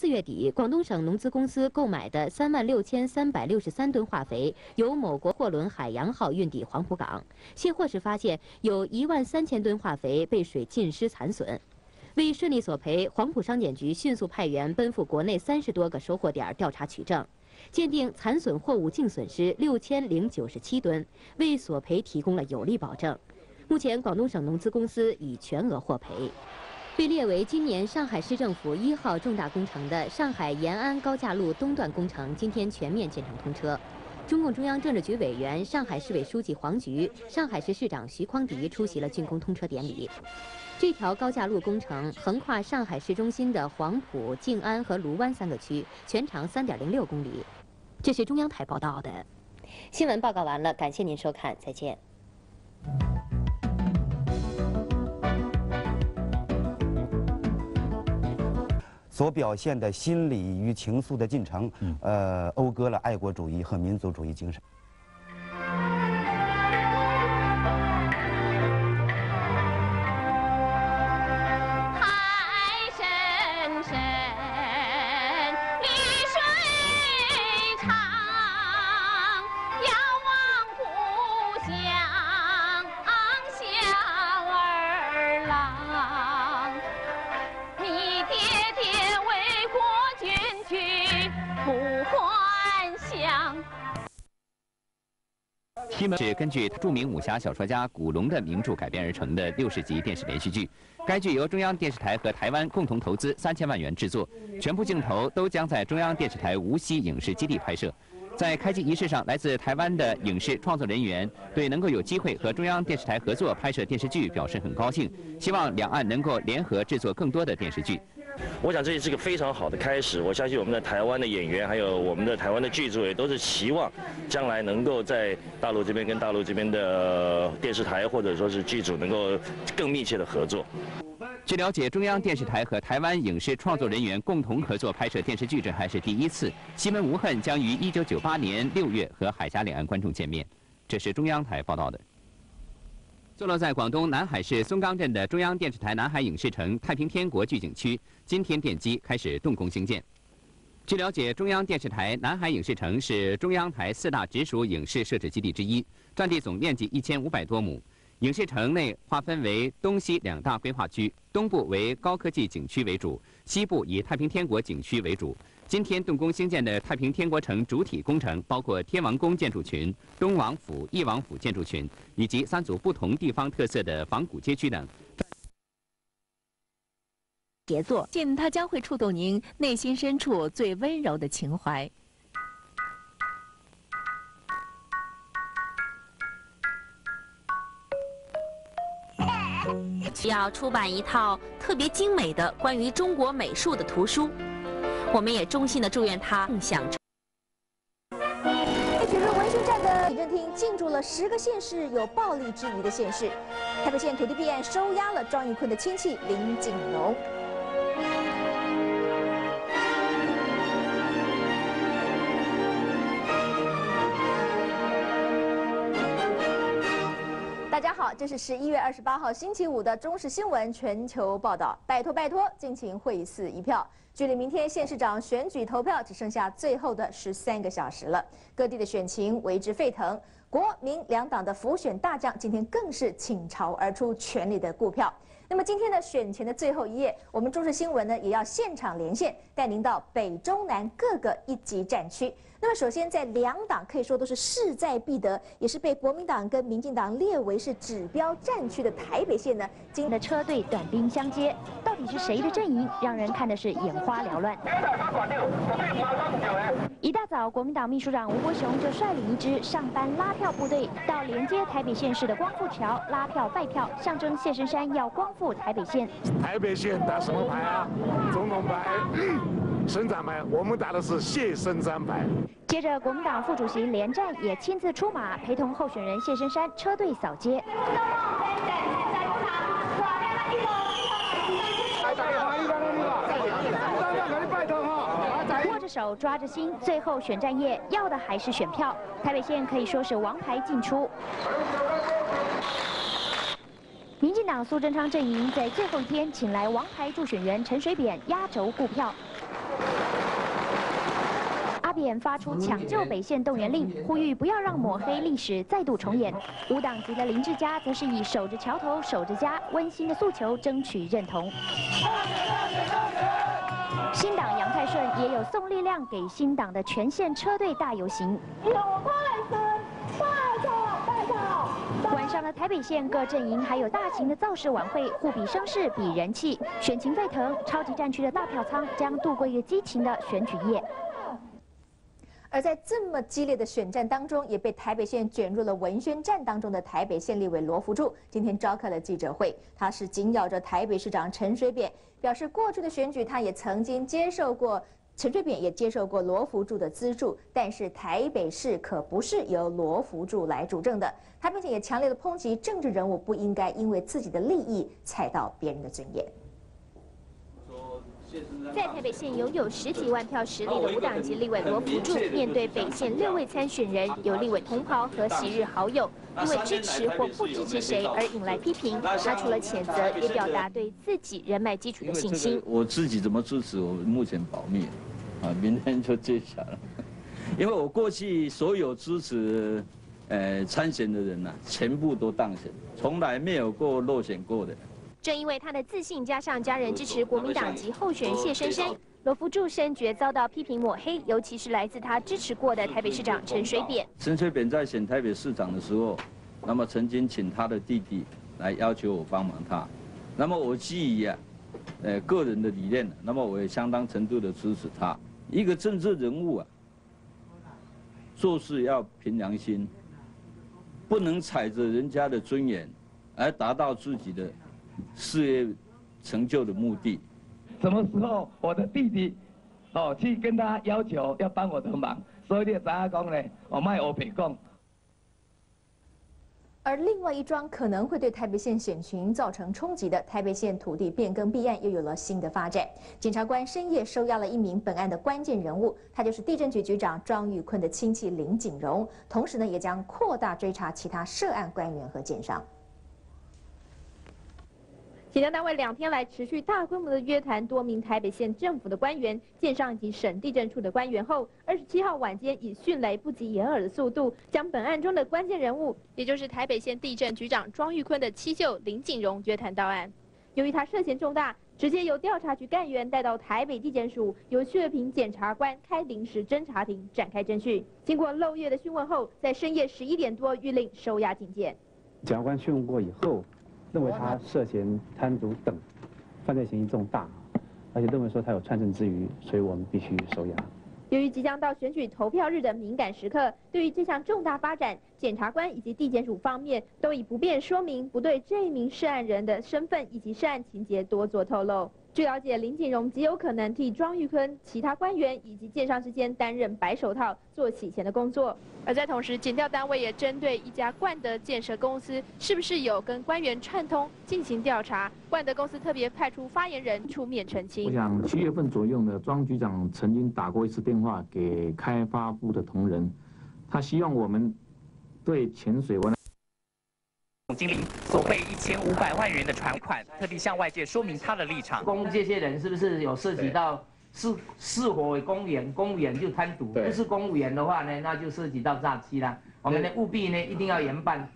四月底，广东省农资公司购买的三万六千三百六十三吨化肥，由某国货轮“海洋号”运抵黄埔港。卸货时发现，有一万三千吨化肥被水浸湿残损。为顺利索赔，黄埔商检局迅速派员奔赴国内三十多个收货点调查取证，鉴定残损货物净损失六千零九十七吨，为索赔提供了有力保证。目前，广东省农资公司已全额获赔。被列为今年上海市政府一号重大工程的上海延安高架路东段工程，今天全面建成通车。中共中央政治局委员、上海市委书记黄菊、上海市市长徐匡迪出席了竣工通车典礼。这条高架路工程横跨上海市中心的黄埔、静安和卢湾三个区，全长三点零六公里。这是中央台报道的。新闻报告完了，感谢您收看，再见。所表现的心理与情愫的进程，呃，讴歌了爱国主义和民族主义精神。是根据著名武侠小说家古龙的名著改编而成的六十集电视连续剧。该剧由中央电视台和台湾共同投资三千万元制作，全部镜头都将在中央电视台无锡影视基地拍摄。在开机仪式上，来自台湾的影视创作人员对能够有机会和中央电视台合作拍摄电视剧表示很高兴，希望两岸能够联合制作更多的电视剧。我想这也是个非常好的开始。我相信我们的台湾的演员，还有我们的台湾的剧组，也都是期望将来能够在大陆这边跟大陆这边的电视台或者说是剧组能够更密切的合作。据了解，中央电视台和台湾影视创作人员共同合作拍摄电视剧，这还是第一次。《新闻无恨》将于1998年6月和海峡两岸观众见面。这是中央台报道的。坐落在广东南海市松冈镇的中央电视台南海影视城太平天国剧景区，今天奠基开始动工兴建。据了解，中央电视台南海影视城是中央台四大直属影视设置基地之一，占地总面积一千五百多亩。影视城内划分为东西两大规划区，东部为高科技景区为主，西部以太平天国景区为主。今天动工兴建的太平天国城主体工程包括天王宫建筑群、东王府、翼王府建筑群，以及三组不同地方特色的仿古街区等。杰作，信它将会触动您内心深处最温柔的情怀。需要出版一套特别精美的关于中国美术的图书。我们也衷心的祝愿他梦想成。在举入文宣站的李正厅进驻了十个县市有暴力之余的县市，台北县土地弊案收押了庄玉坤的亲戚林景龙。大家好，这是十一月二十八号星期五的中时新闻全球报道。拜托拜托，敬请会四一票。距离明天县市长选举投票只剩下最后的十三个小时了，各地的选情为之沸腾，国民两党的浮选大将今天更是倾巢而出，全力的顾票。那么今天的选前的最后一页，我们中视新闻呢也要现场连线，带您到北中南各个一级战区。那么首先，在两党可以说都是势在必得，也是被国民党跟民进党列为是指标战区的台北县呢，今天的车队短兵相接，到底是谁的阵营，让人看的是眼花缭乱。一大早，国民党秘书长吴国雄就率领一支上班拉票部队，到连接台北县市的光复桥拉票拜票，象征谢深山要光复台北县。台北县打什么牌啊？总统牌。省长牌，我们打的是谢深山牌。接着，国民党副主席连战也亲自出马，陪同候选人谢深山车队扫街。握着手，抓着心，最后选战夜要的还是选票。台北县可以说是王牌进出。民进党苏贞昌阵营在最后一天请来王牌助选员陈水扁压轴顾票。片发出抢救北线动员令，呼吁不要让抹黑历史再度重演。无党籍的林志嘉则是以守着桥头守着家温馨的诉求争取认同。新党杨泰顺也有送力量给新党的全线车队大游行。晚上的台北县各阵营还有大型的造势晚会，互比声势，比人气，选情沸腾。超级战区的大票仓将度过一个激情的选举夜。而在这么激烈的选战当中，也被台北县卷入了文宣战当中的台北县立委罗福柱，今天召开了记者会。他是紧咬着台北市长陈水扁，表示过去的选举他也曾经接受过，陈水扁也接受过罗福柱的资助，但是台北市可不是由罗福柱来主政的。他并且也强烈的抨击政治人物不应该因为自己的利益踩到别人的尊严。在台北县拥有十几万票实力的无党籍立委罗福柱，面对北县六位参选人有立委同袍和昔日好友，因为支持或不支持谁而引来批评，他除了谴责，也表达对自己人脉基础的信心。我自己怎么支持，我目前保密，啊，明天就揭晓了。因为我过去所有支持，呃，参选的人呐，全部都当选，从来没有过落选过的。正因为他的自信，加上家人支持国民党籍候选谢深深，罗福柱深觉遭到批评抹黑，尤其是来自他支持过的台北市长陈水扁。陈水扁在选台北市长的时候，那么曾经请他的弟弟来要求我帮忙他，那么我基于啊，呃个人的理念，那么我也相当程度的支持他。一个政治人物啊，做事要凭良心，不能踩着人家的尊严，而达到自己的。事业成就的目的，什么时候我的弟弟哦去跟他要求要帮我的忙，所以你怎样讲呢？我卖我别讲。而另外一桩可能会对台北县选群造成冲击的台北县土地变更弊案又有了新的发展。检察官深夜收押了一名本案的关键人物，他就是地震局局长庄玉坤的亲戚林景荣，同时呢也将扩大追查其他涉案官员和奸商。检调单位两天来持续大规模的约谈多名台北县政府的官员、建商以及省地震处的官员后，二十七号晚间以迅雷不及掩耳的速度，将本案中的关键人物，也就是台北县地震局长庄玉坤的七舅林景荣约谈到案。由于他涉嫌重大，直接由调查局干员带到台北地检署，由血平检察官开临时侦查庭展开侦讯。经过漏夜的讯问后，在深夜十一点多谕令收押警戒。检察官讯问过以后。认为他涉嫌贪渎等犯罪嫌疑重大，而且认为说他有串证之余，所以我们必须收押。由于即将到选举投票日的敏感时刻，对于这项重大发展，检察官以及地检署方面都以不便说明，不对这一名涉案人的身份以及涉案情节多做透露。据了解，林锦荣极有可能替庄玉坤、其他官员以及建商之间担任白手套，做洗钱的工作。而在同时，检调单位也针对一家冠德建设公司是不是有跟官员串通进行调查。冠德公司特别派出发言人出面澄清。我想七月份左右呢，庄局长曾经打过一次电话给开发部的同仁，他希望我们对潜水湾。总经理索贿一千五百万元的船款，特地向外界说明他的立场。公这些人是不是有涉及到是是否为公务员？公务员就贪渎，不是公务员的话呢，那就涉及到诈欺啦。我们呢务必呢一定要严办，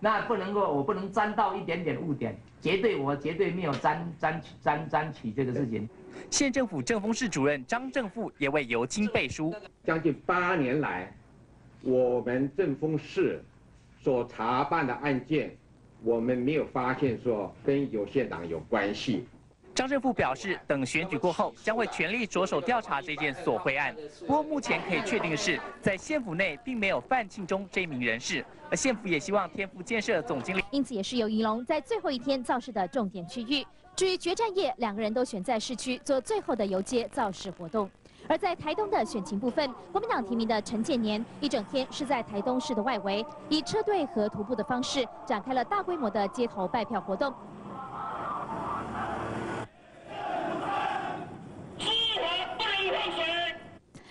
那不能够我不能沾到一点点污点，绝对我绝对没有沾沾沾沾取这个事情。县政府政风室主任张正富也为尤金背书，将近八年来，我们政风室所查办的案件。我们没有发现说跟有线党有关系。张政富表示，等选举过后，将会全力着手调查这件索贿案。不过目前可以确定的是，在县府内并没有范庆忠这一名人士，而县府也希望天福建设总经理。因此，也是由仪龙在最后一天造势的重点区域。至于决战夜，两个人都选在市区做最后的游街造势活动。而在台东的选情部分，国民党提名的陈建年一整天是在台东市的外围，以车队和徒步的方式展开了大规模的街头拜票活动。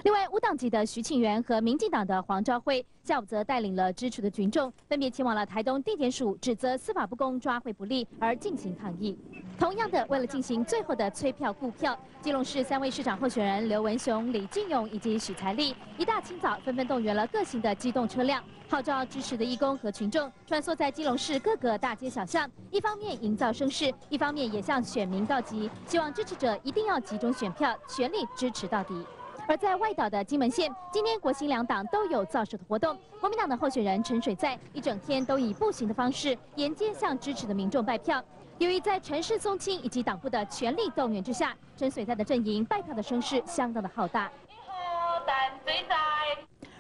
另外，无党籍的徐庆元和民进党的黄昭辉下午则带领了支持的群众，分别前往了台东地检署，指责司法不公、抓贿不力而进行抗议。同样的，为了进行最后的催票顾票，基隆市三位市长候选人刘文雄、李进勇以及许才丽，一大清早纷纷动员了各型的机动车辆，号召支持的义工和群众穿梭在基隆市各个大街小巷，一方面营造声势，一方面也向选民告急，希望支持者一定要集中选票，全力支持到底。而在外岛的金门县，今天国新两党都有造势的活动。国民党的候选人陈水在一整天都以步行的方式沿街向支持的民众拜票。由于在陈氏宗亲以及党部的全力动员之下，陈水在的阵营拜票的声势相当的浩大。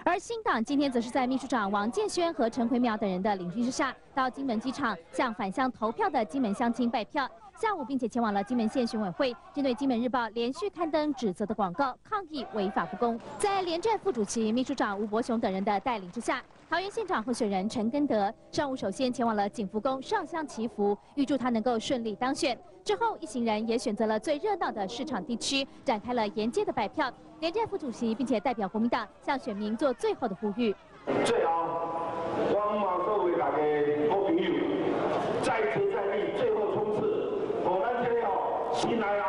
而新党今天则是在秘书长王建轩和陈奎苗等人的领军之下，到金门机场向返乡投票的金门乡亲拜票。下午，并且前往了金门县选委会，针对《金门日报》连续刊登指责的广告，抗议违法不公。在连战副主席、秘书长吴伯雄等人的带领之下，桃园县长候选人陈根德上午首先前往了景福宫上香祈福，预祝他能够顺利当选。之后，一行人也选择了最热闹的市场地区，展开了沿街的摆票。连战副主席并且代表国民党向选民做最后的呼吁。最后，我望各位大家好朋友，再接再厉，最后冲刺。新来啊！